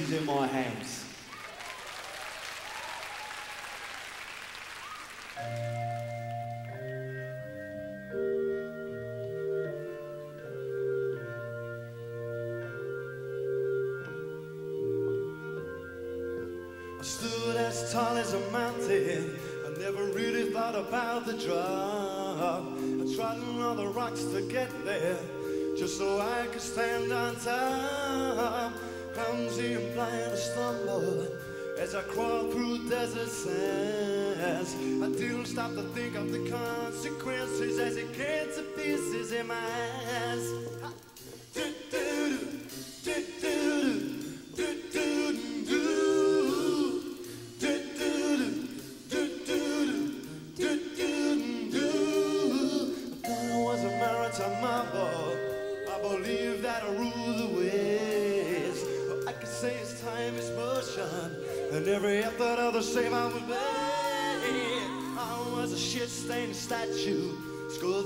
Pieces in My Hands. I stood as tall as a mountain. I never really thought about the drop. I tried on all the rocks to get there, just so I could stand on top. I stumbled as I crawl through desert sands. I didn't stop to think of the consequences as it came to pieces in my hands.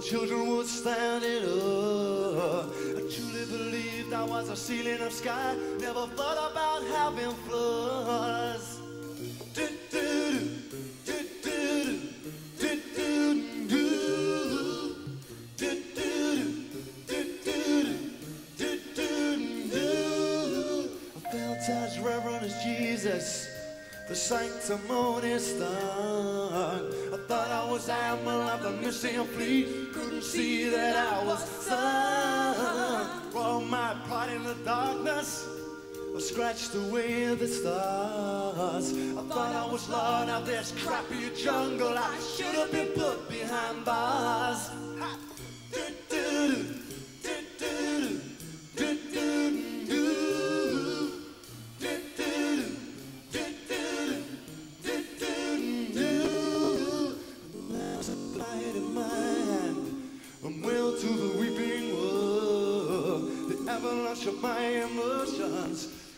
Children would stand it up. I truly believed I was a ceiling of sky. Never thought about having floods. The sanctimonious star. I thought I was animal of the missing fleet, couldn't see that I was sun. All my pride in the darkness, I scratched away the stars. I thought I was Lord of this crappy jungle. I should have been put behind bars. Ha!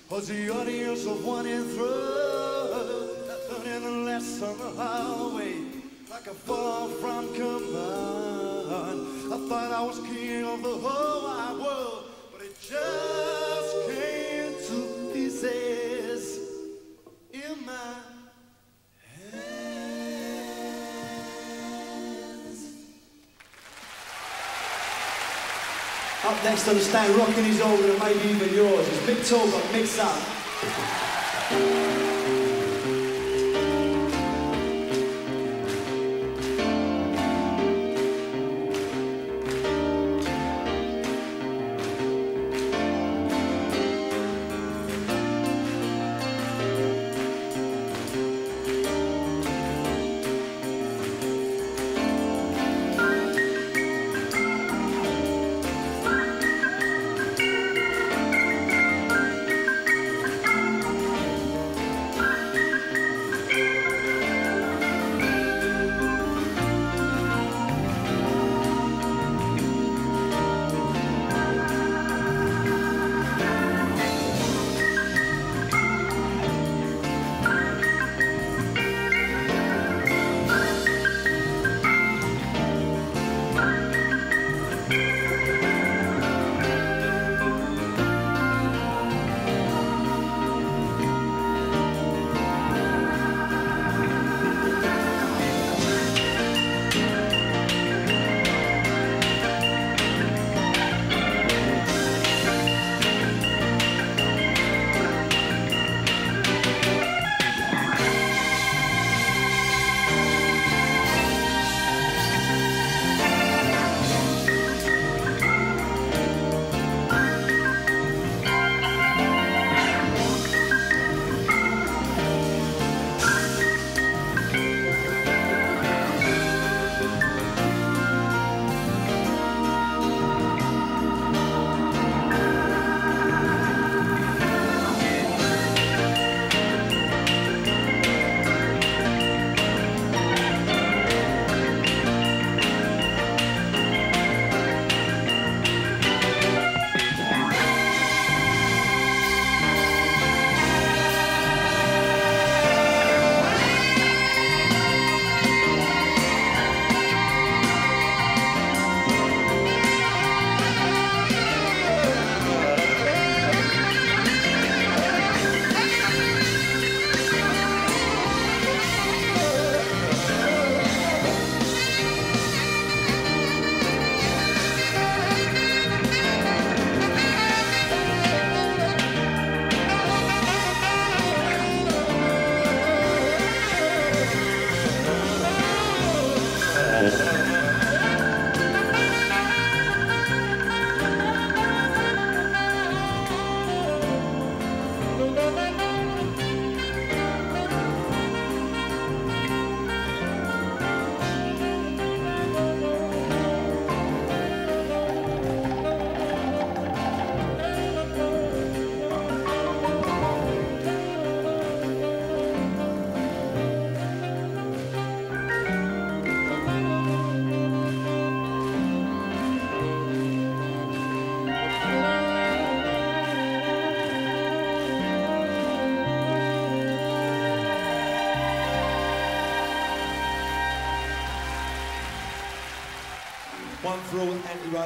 Was the audience of one in through. Learning a lesson the hard way, like a fall from command. I thought I was king of the whole wide world, but it just Up next on the stand, rocking his organ and maybe even yours, is Mick Talbot mixed up.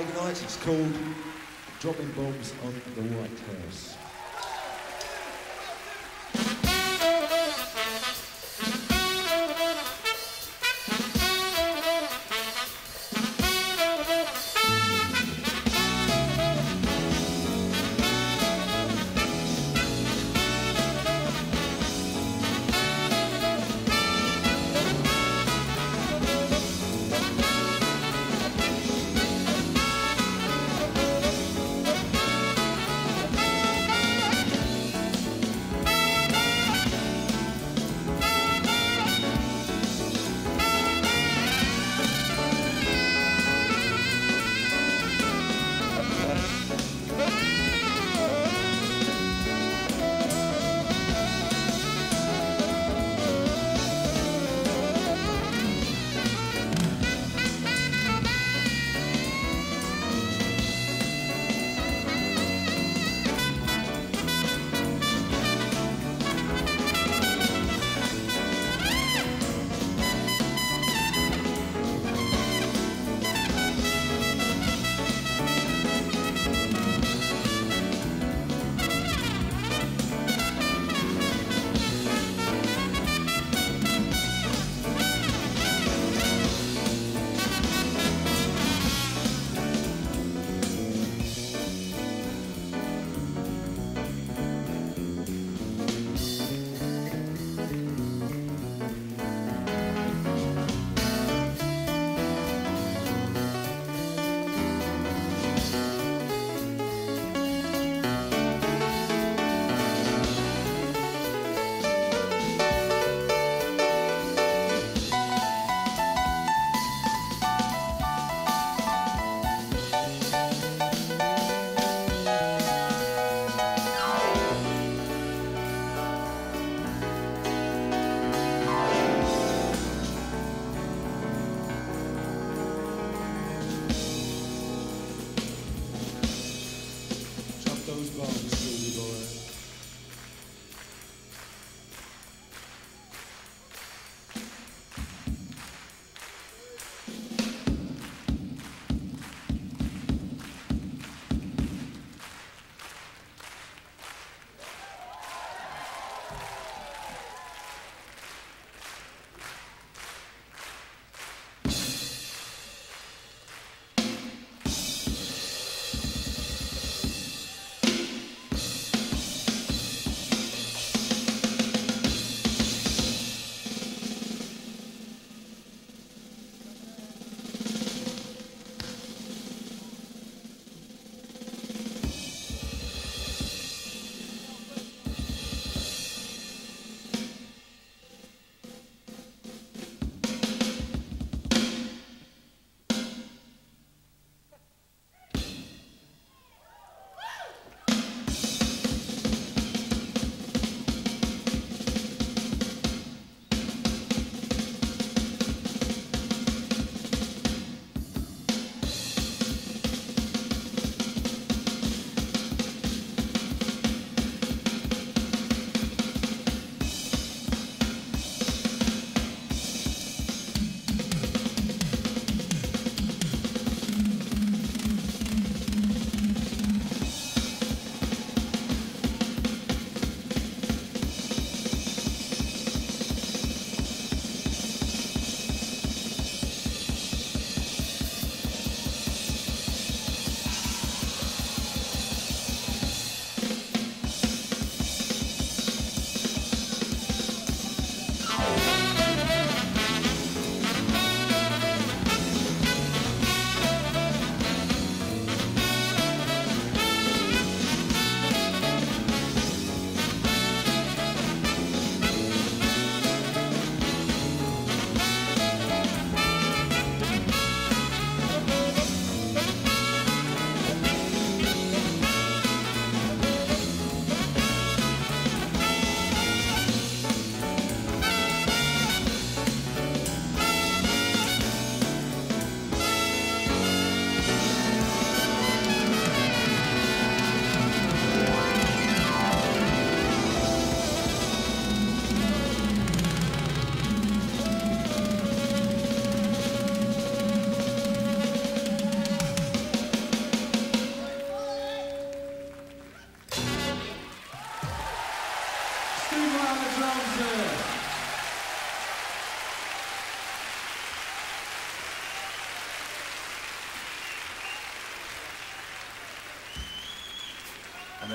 All anti-Reaganites. It's called Dropping Bombs on the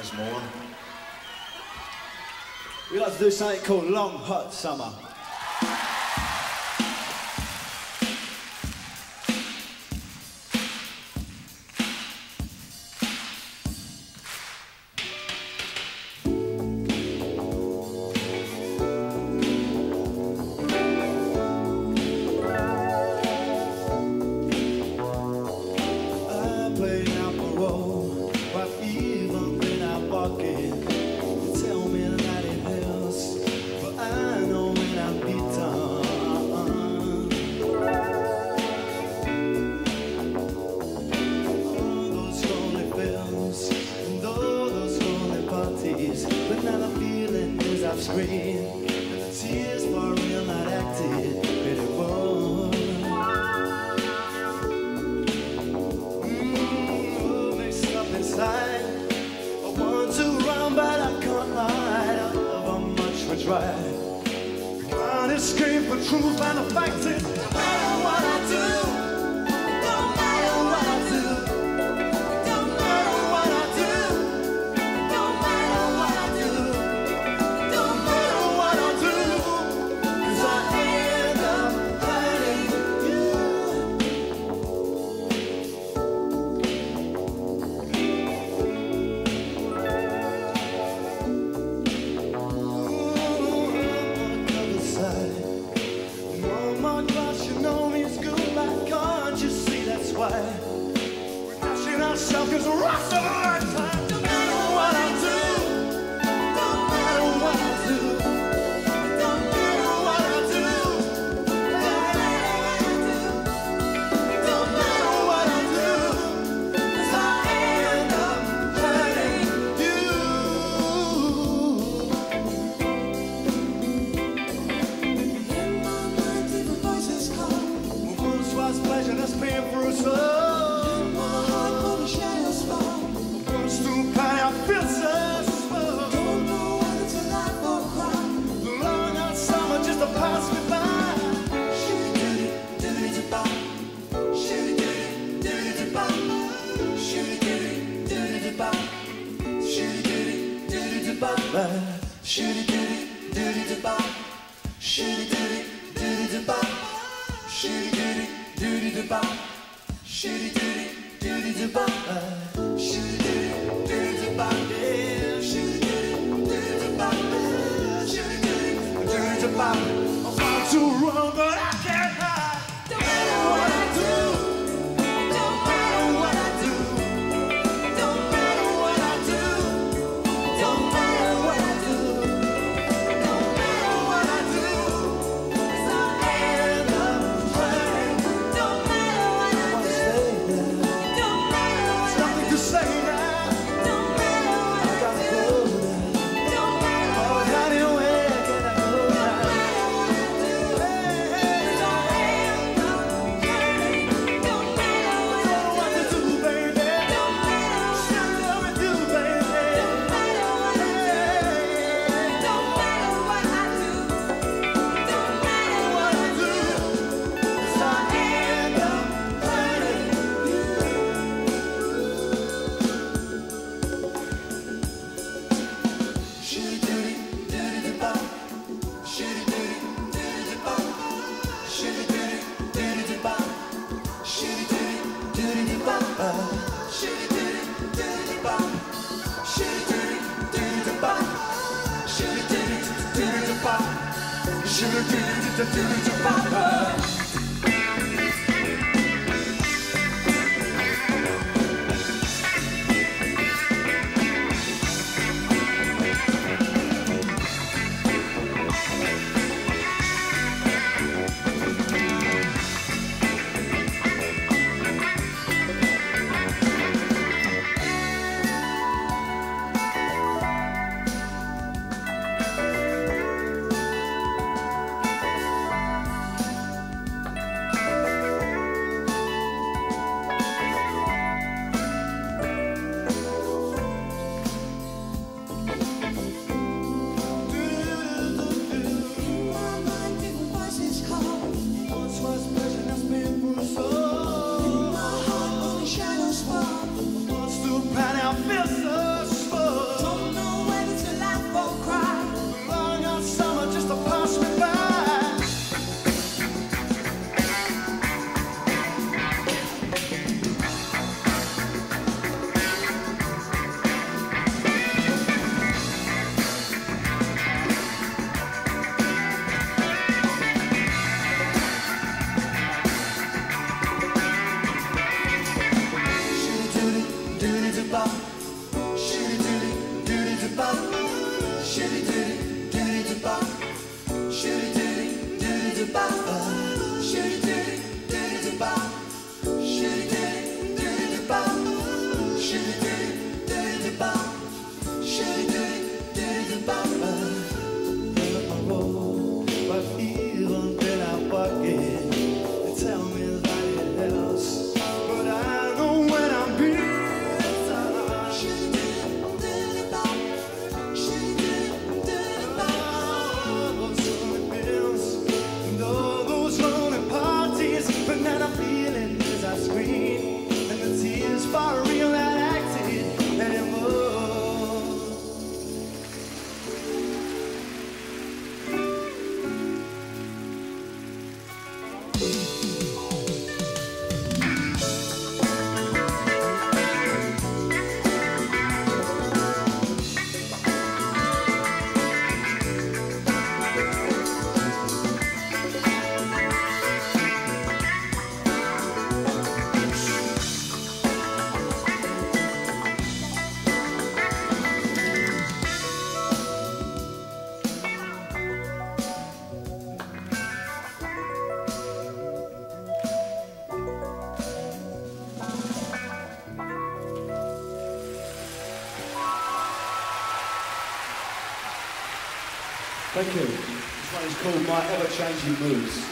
this morning. We like to do something called Long Hot Summer. Shitty diddy, doody da ba. Shitty diddy, doody da ba. Shitty diddy, doody da ba. I'm far too wrong, but I. Thank you. This one is called My Ever Changing Moods.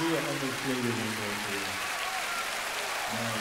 Goede understatement in deze. Marvelous.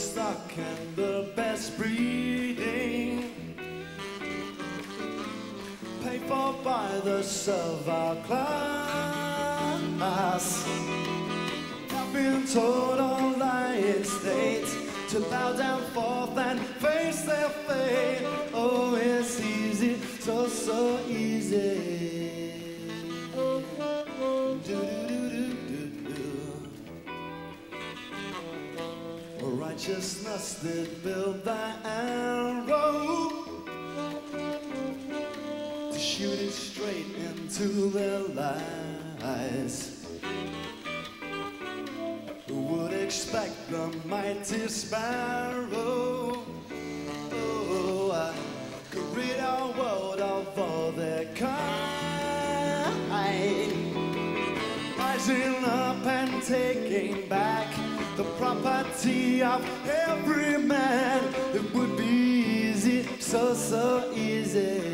Stock and the best breeding. Paid for by the servile class. I've been told all lying states to bow down forth and face their fate. Oh, it's easy, so, so easy. Righteousness did build the arrow to shoot it straight into their lives. Who would expect the mighty sparrow? Oh, I could rid our world of all their kind. Rising up and taking back the property of every man. It would be easy, so, so easy.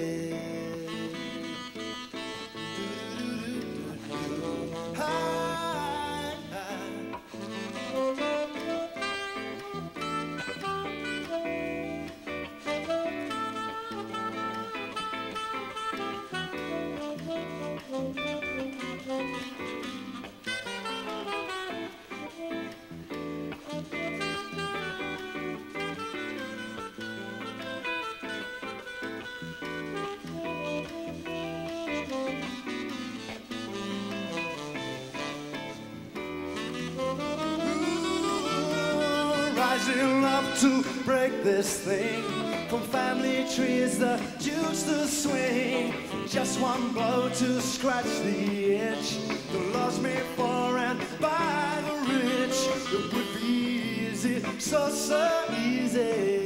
Break this thing from family trees, the juice to swing. Just one blow to scratch the itch. The laws made for and by the rich. It would be easy, so so easy.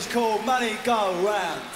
Is called Money Go Round.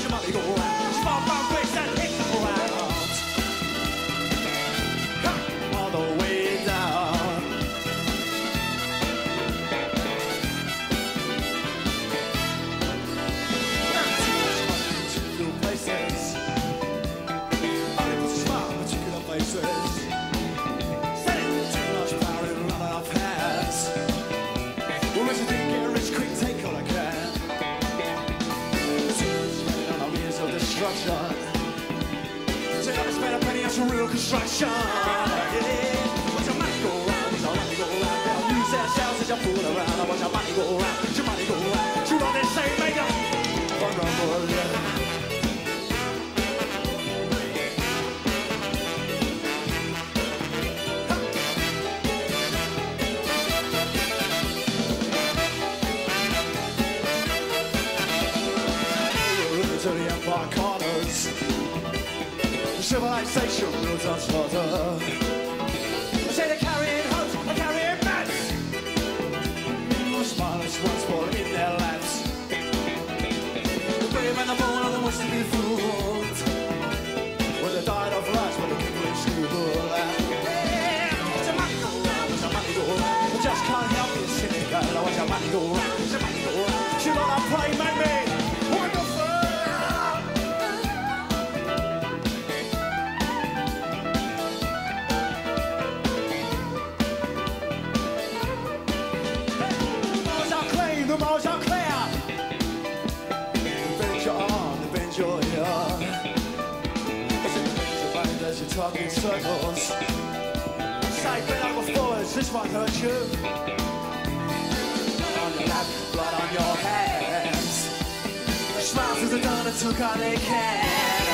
Go round, with your money go round. Small brown some real construction. Yeah. Watch your money go round, watch your money go round. Use that shells as you fool around. Watch your money go round, watch your money go round. You want this same makeup? Run, run, run, yeah. Civilization moves us further. Talking circles. Sight bent over forwards, this one hurt you. On your lap, blood on your hands. Smiles as a donor took all they can.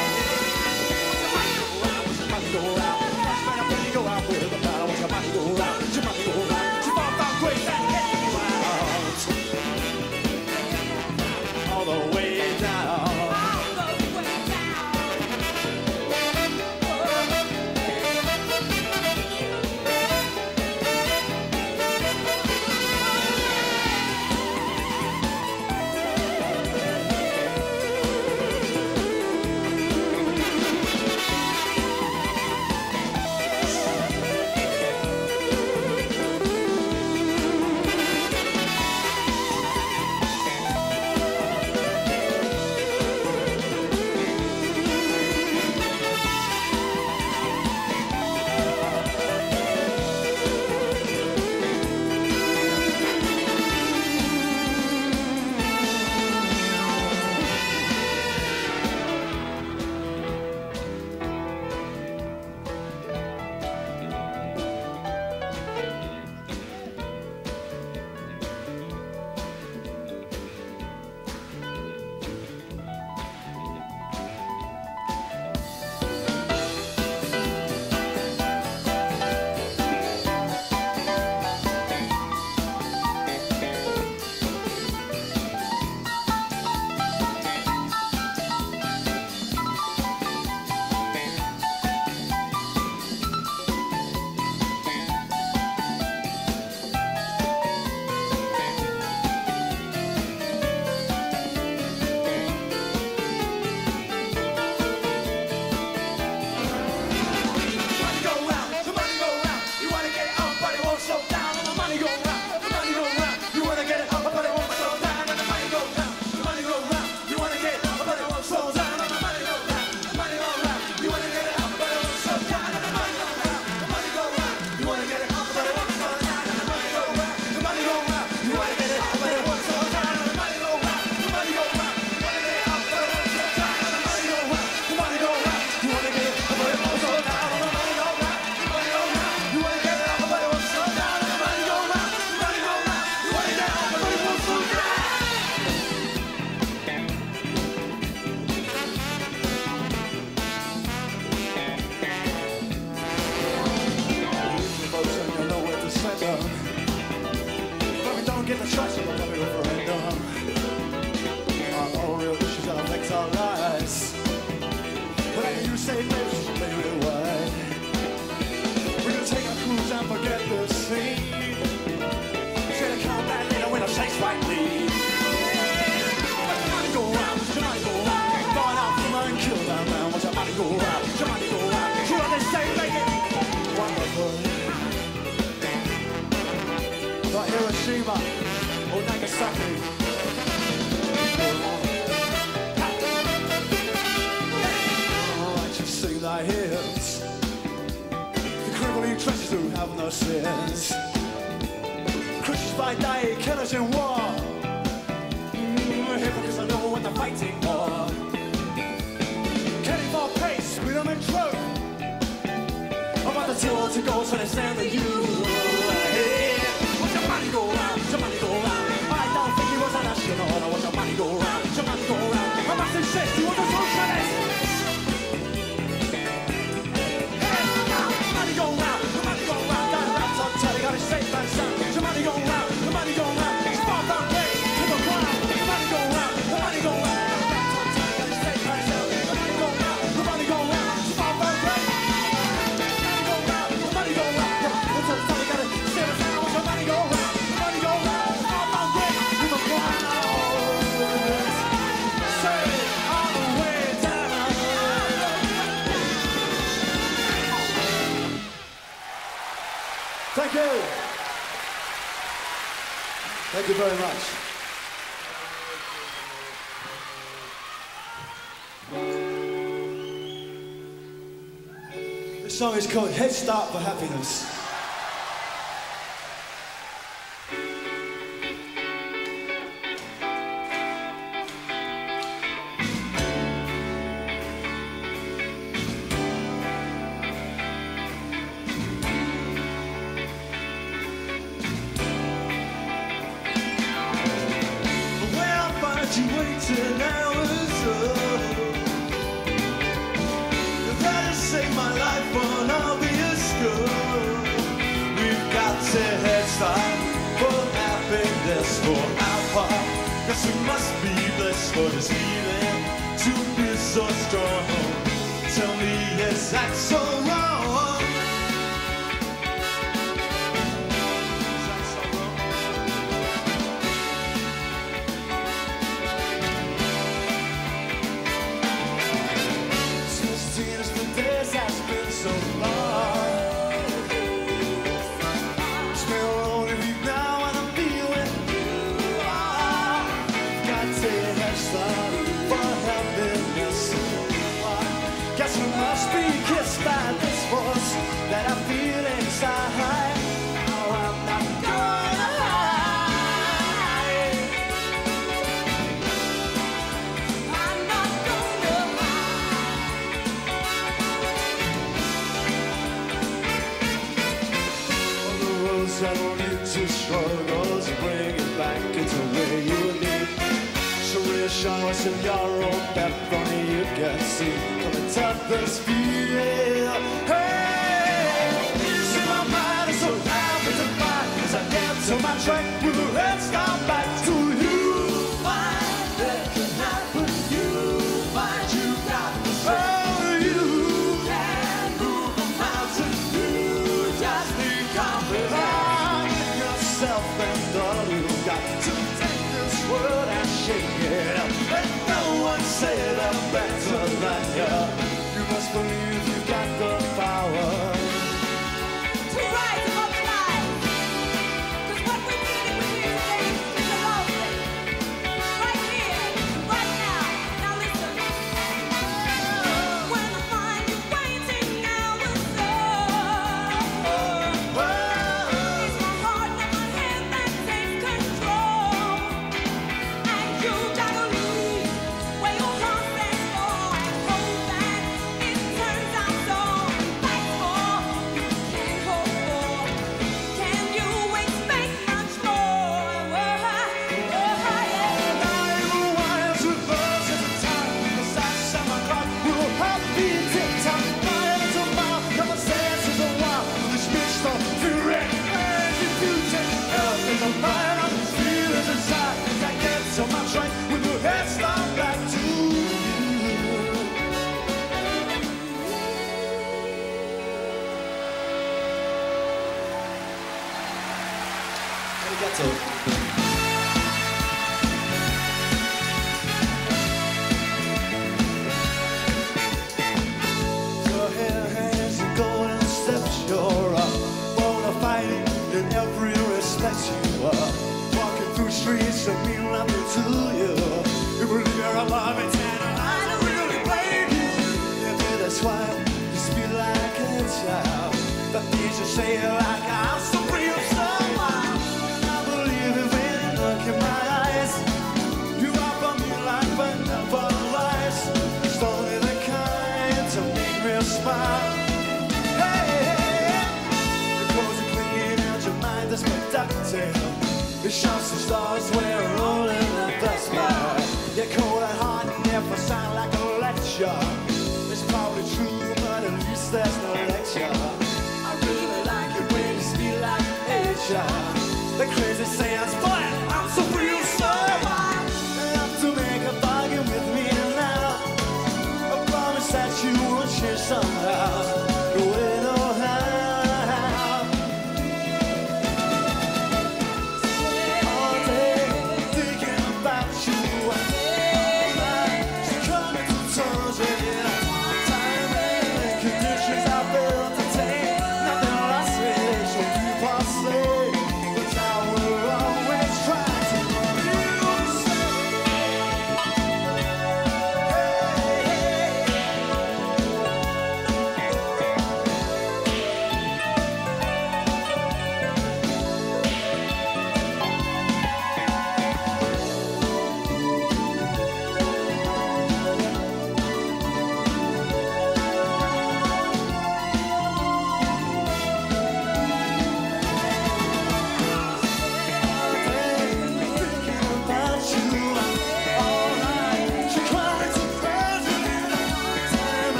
my day, killers in war. We're here because I know what they're fighting for. Getting more pace, freedom and truth. I About the two to go, so they stand with you. Thank you very much. The song is called Head Start for Happiness. for our part. Yes, we must be blessed for this feeling to be so strong. Tell me, is that so wrong? legacy coming up this field. Hey, my mind is so I my track with the red sky back to you. Find that can happen, you find you got the strength. you can move a mountain, you just need confidence. yourself and all you got to take this world and shake it up. No one said. 시간여 It's probably true, but at least. I really like it when like.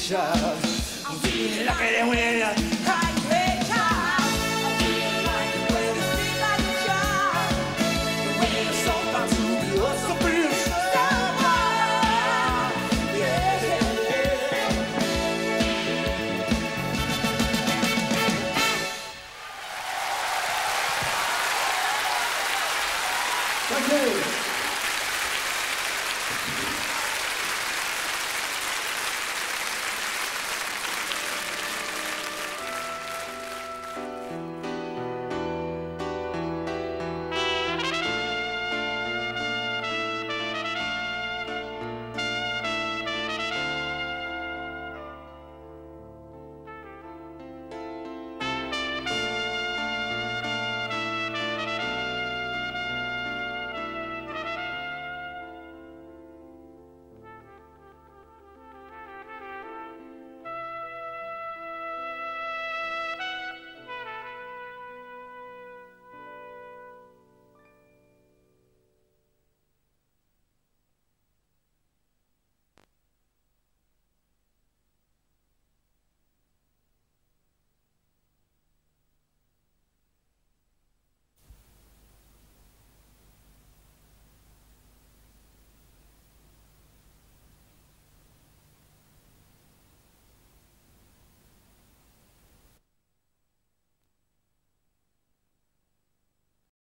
I'm feeling like it when I